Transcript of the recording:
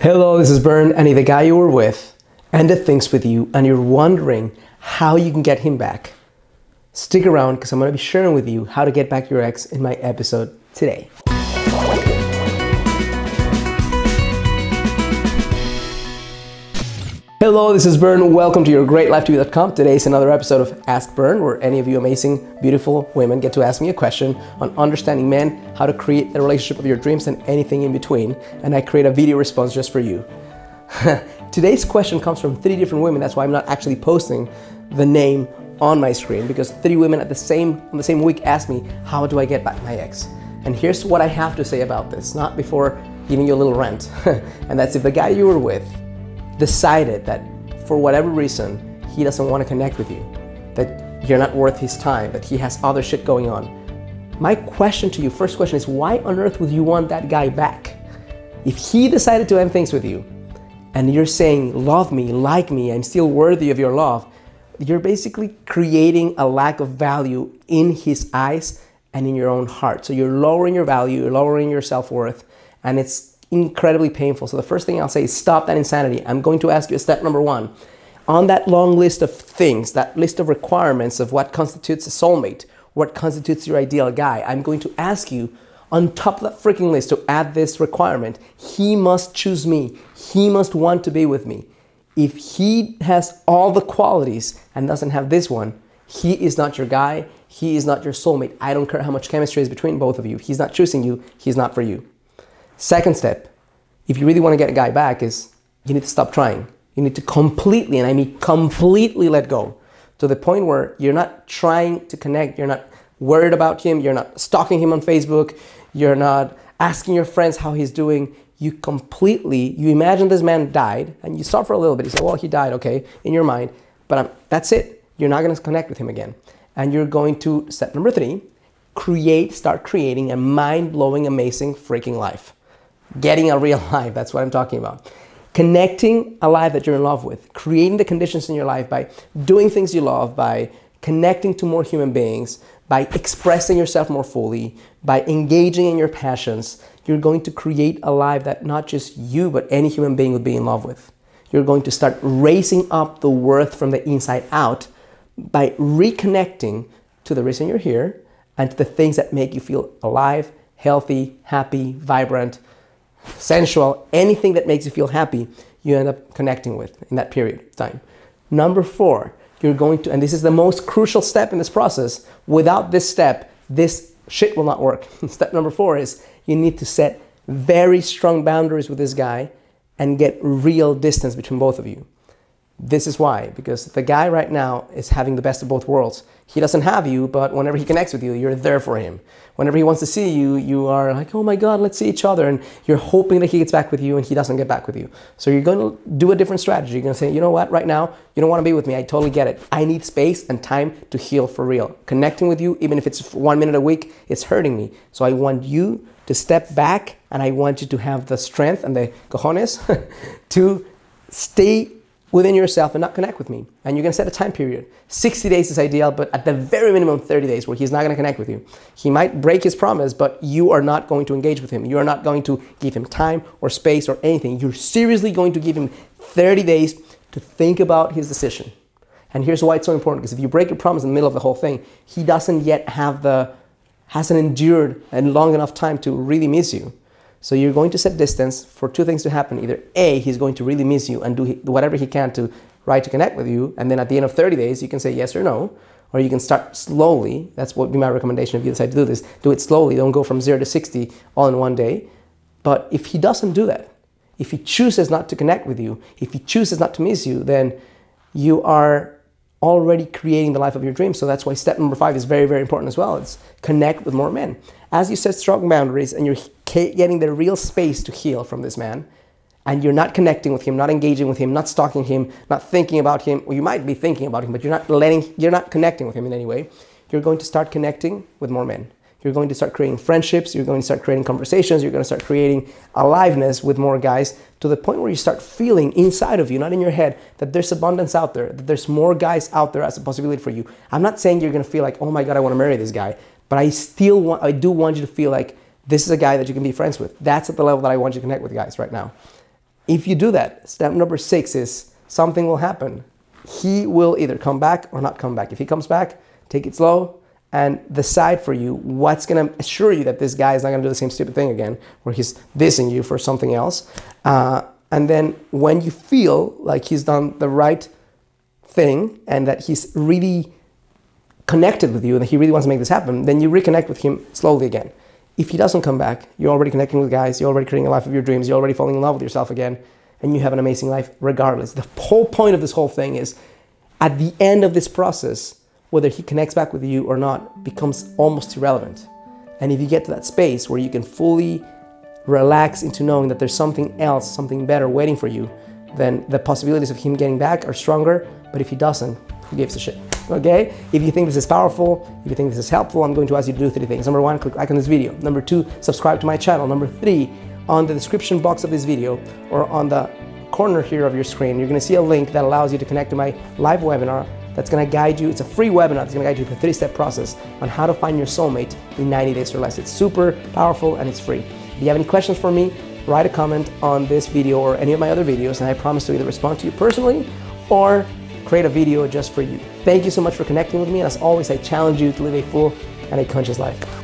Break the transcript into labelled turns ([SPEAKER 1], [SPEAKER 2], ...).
[SPEAKER 1] Hello, this is Bern, and if the guy you were with and ended things with you and you're wondering how you can get him back, stick around because I'm going to be sharing with you how to get back your ex in my episode today. Hello, this is Bern. Welcome to your greatlifetv.com. Today is another episode of Ask Bern, where any of you amazing, beautiful women get to ask me a question on understanding men, how to create the relationship of your dreams, and anything in between. And I create a video response just for you. Today's question comes from three different women. That's why I'm not actually posting the name on my screen because three women at the same on the same week asked me, "How do I get back my ex?" And here's what I have to say about this, not before giving you a little rant. and that's if the guy you were with decided that for whatever reason, he doesn't want to connect with you, that you're not worth his time, that he has other shit going on. My question to you, first question is why on earth would you want that guy back? If he decided to end things with you and you're saying, love me, like me, I'm still worthy of your love, you're basically creating a lack of value in his eyes and in your own heart. So you're lowering your value, you're lowering your self worth, and it's incredibly painful. So the first thing I'll say is stop that insanity. I'm going to ask you step number one. On that long list of things, that list of requirements of what constitutes a soulmate, what constitutes your ideal guy, I'm going to ask you on top of that freaking list to add this requirement. He must choose me. He must want to be with me. If he has all the qualities and doesn't have this one, he is not your guy. He is not your soulmate. I don't care how much chemistry is between both of you. He's not choosing you. He's not for you. Second step, if you really want to get a guy back, is you need to stop trying. You need to completely, and I mean completely let go to the point where you're not trying to connect, you're not worried about him, you're not stalking him on Facebook, you're not asking your friends how he's doing. You completely, you imagine this man died, and you suffer a little bit. You say, well, he died, okay, in your mind, but um, that's it. You're not going to connect with him again. And you're going to, step number three, create, start creating a mind blowing, amazing freaking life getting a real life. That's what I'm talking about. Connecting a life that you're in love with, creating the conditions in your life by doing things you love, by connecting to more human beings, by expressing yourself more fully, by engaging in your passions, you're going to create a life that not just you, but any human being would be in love with. You're going to start raising up the worth from the inside out by reconnecting to the reason you're here and to the things that make you feel alive, healthy, happy, vibrant, sensual, anything that makes you feel happy, you end up connecting with in that period of time. Number four, you're going to, and this is the most crucial step in this process. Without this step, this shit will not work. step number four is you need to set very strong boundaries with this guy and get real distance between both of you. This is why, because the guy right now is having the best of both worlds. He doesn't have you, but whenever he connects with you, you're there for him. Whenever he wants to see you, you are like, oh my God, let's see each other. And you're hoping that he gets back with you and he doesn't get back with you. So you're going to do a different strategy. You're going to say, you know what, right now, you don't want to be with me. I totally get it. I need space and time to heal for real. Connecting with you, even if it's one minute a week, it's hurting me. So I want you to step back and I want you to have the strength and the cojones to stay within yourself and not connect with me. And you're gonna set a time period. 60 days is ideal, but at the very minimum 30 days where he's not gonna connect with you. He might break his promise, but you are not going to engage with him. You are not going to give him time or space or anything. You're seriously going to give him 30 days to think about his decision. And here's why it's so important, because if you break your promise in the middle of the whole thing, he doesn't yet have the, hasn't endured a long enough time to really miss you. So you're going to set distance for two things to happen. Either A, he's going to really miss you and do whatever he can to try to connect with you. And then at the end of 30 days, you can say yes or no. Or you can start slowly. That's what would be my recommendation if you decide to do this. Do it slowly. Don't go from zero to 60 all in one day. But if he doesn't do that, if he chooses not to connect with you, if he chooses not to miss you, then you are already creating the life of your dreams. So that's why step number five is very, very important as well. It's connect with more men. As you set strong boundaries and you're getting the real space to heal from this man, and you're not connecting with him, not engaging with him, not stalking him, not thinking about him, or you might be thinking about him, but you're not letting, you're not connecting with him in any way, you're going to start connecting with more men. You're going to start creating friendships, you're going to start creating conversations, you're going to start creating aliveness with more guys to the point where you start feeling inside of you, not in your head, that there's abundance out there, that there's more guys out there as a possibility for you. I'm not saying you're going to feel like, oh my God, I want to marry this guy, but I still want, I do want you to feel like this is a guy that you can be friends with. That's at the level that I want you to connect with guys right now. If you do that, step number six is something will happen. He will either come back or not come back. If he comes back, take it slow and decide for you what's going to assure you that this guy is not going to do the same stupid thing again, where he's dissing you for something else. Uh, and then when you feel like he's done the right thing and that he's really connected with you and he really wants to make this happen, then you reconnect with him slowly again. If he doesn't come back, you're already connecting with guys, you're already creating a life of your dreams, you're already falling in love with yourself again, and you have an amazing life regardless. The whole point of this whole thing is at the end of this process, whether he connects back with you or not becomes almost irrelevant. And if you get to that space where you can fully relax into knowing that there's something else, something better waiting for you, then the possibilities of him getting back are stronger. But if he doesn't, who gives a shit? Okay? If you think this is powerful, if you think this is helpful, I'm going to ask you to do three things. Number one, click like on this video. Number two, subscribe to my channel. Number three, on the description box of this video or on the corner here of your screen, you're gonna see a link that allows you to connect to my live webinar that's gonna guide you. It's a free webinar that's gonna guide you through a three step process on how to find your soulmate in 90 days or less. It's super powerful and it's free. If you have any questions for me, write a comment on this video or any of my other videos, and I promise to either respond to you personally or create a video just for you. Thank you so much for connecting with me. and As always, I challenge you to live a full and a conscious life.